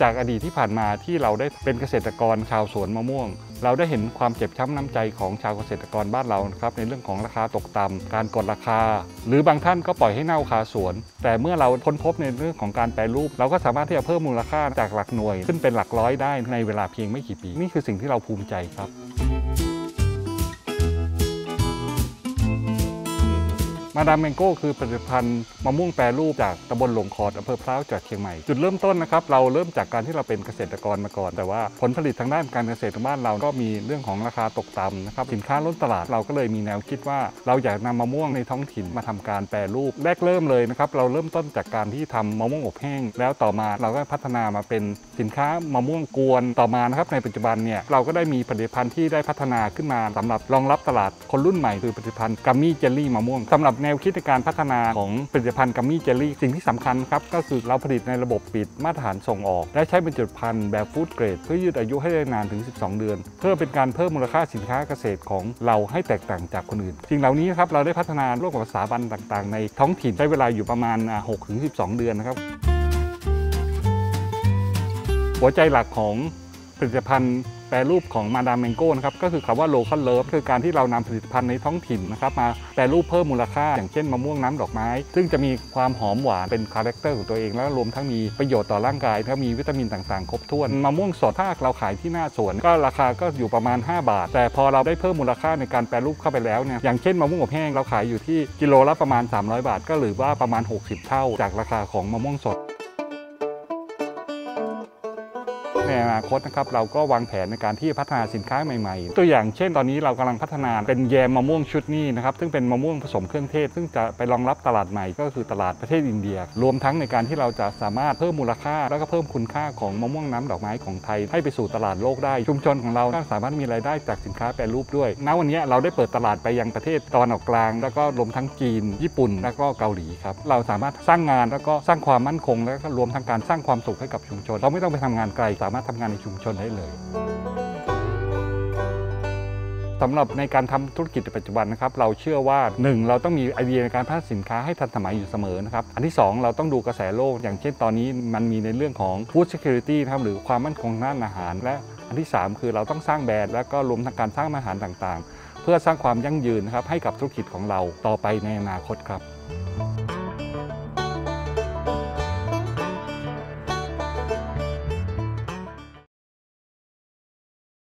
จากอดีตที่ผ่านมาที่เราได้เป็นเกษตรกรชาวสวนมะม่วง เราได้เห็นความเจ็บช้ำน้ำใจของชาวเกษตรกรบ้านเรานะครับในเรื่องของราคาตกต่ำการกดราคา หรือบางท่านก็ปล่อยให้เน่าคาสวน แต่เมื่อเราค้นพบในเรื่องของการแปรรูป เราก็สามารถที่จะเพิ่มมูลค่าจากหลักหน่วย ขึ้นเป็นหลักร้อยได้ในเวลาเพียงไม่กี่ปี นี่คือสิ่งที่เราภูมิใจครับ มาดามแมงโก้คือผลิตภัณฑ์มะม่วงแปรรูปจากตำบลหลงคอดอำเภอพร้าวจังหวัดเชียงใหม่ จุดเริ่มต้นนะครับเราเริ่มจากการที่เราเป็นเกษตรกรมาก่อน แต่ว่าผลผลิตทางด้านการเกษตรของบ้านเราก็มีเรื่องของราคาตกต่ำนะครับสินค้าล้นตลาดเราก็เลยมีแนวคิดว่า เราอยากนำมะม่วงในท้องถิ่นมาทำการแปรรูปแรกเริ่มเลยนะครับเราเริ่มต้นจากการที่ทำมะม่วงอบแห้ง แล้วต่อมาเราก็พัฒนามาเป็นสินค้ามะม่วงกวนต่อมานะครับในปัจจุบันเนี่ยเราก็ได้มีผลิตภัณฑ์ที่ได้พัฒนาขึ้นมาสำหรับรองรับตลาดคนรุ่นใหม่คือผลิตภัณฑ์กัมมี่เจลลี่มะม่วงสำหรับแนวคิดในการพัฒนาของผลิตภัณฑ์กัมมี่เจลลี่สิ่งที่สำคัญครับก็คือเราผลิตในระบบปิดมาตรฐานส่งออก และใช้บรรจุภัณฑ์แบบฟู้ดเกรด เพื่อยืดอายุให้ได้นานถึง 12 เดือน เพื่อเป็นการเพิ่มมูลค่าสินค้าเกษตรของเราให้แตกต่างจากคนอื่นสิ่งเหล่านี้ครับเราได้พัฒนาร่วมกับสถาบันต่างๆ ในท้องถิ่นใช้เวลาอยู่ประมาณอ่า6-12 เดือนนะครับหัวใจหลักของ ผลิตภัณฑ์แปรรูปของ Madame Mango นะครับก็คือคำว่า local love คือการที่เรานำผลิตภัณฑ์ในท้องถิ่นนะครับมาแปรรูปเพิ่มมูลค่า อย่างเช่นมะม่วงน้ำดอกไม้ ซึ่งจะมีความหอมหวานเป็น character ของตัวเองแล้วรวมทั้งมีประโยชน์ต่อร่างกายแล้วมีวิตามินต่างๆ ครบถ้วนมะม่วงสดถ้าเราขายที่หน้าสวน ก็ราคาก็อยู่ประมาณ 5 บาท แต่พอเราได้เพิ่มมูลค่าในการแปรรูปเข้าไปแล้วเนี่ยอย่างเช่นมะม่วงอบแห้งเราขายอยู่ที่กิโลละประมาณ 300 บาท ก็หรือว่าประมาณ 60 เท่า จากราคาของมะม่วงสด ในอนาคตนะครับเราก็วางแผนในการที่จะพัฒนาสินค้าใหม่ๆ ตัวอย่างเช่นตอนนี้เรากำลังพัฒนาเป็นแยมมะม่วงชุดนี้นะครับซึ่งเป็นมะม่วงผสมเครื่องเทศ ซึ่งจะไปรองรับตลาดใหม่ก็คือตลาดประเทศอินเดีย รวมทั้งในการที่เราจะสามารถเพิ่มมูลค่า แล้วก็เพิ่มคุณค่าของมะม่วงน้ำดอกไม้ของไทย ให้ไปสู่ตลาดโลกได้ ชุมชนของเราก็สามารถมีรายได้จากสินค้าแปรรูปด้วยณวันนี้เราได้เปิดตลาดไปยังประเทศตะวันออกกลาง แล้วก็รวมทั้งจีน ญี่ปุ่น แล้วก็เกาหลีครับเราสามารถสร้างงานแล้วก็สร้างความมั่นคง แล้วก็รวมทั้งการสร้างความสุขให้กับชุมชน เราไม่ต้องไปทำงานไกลสามารถทำงานในชุมชนได้เลยสำหรับในการทำธุรกิจในปัจจุบันนะครับเราเชื่อว่า 1. เราต้องมีไอเดียในการพัฒนาสินค้าให้ทันสมัยอยู่เสมอนะครับอันที่ 2 เราต้องดูกระแสโลก อย่างเช่นตอนนี้มันมีในเรื่องของ food security นะครับหรือความมั่นคงด้านอาหาร และอันที่ 3 คือเราต้องสร้างแบรนด์และก็รวมทั้งการสร้างอาหารต่างๆ เพื่อสร้างความยั่งยืนนะครับให้กับธุรกิจของเราต่อไปในอนาคตครับ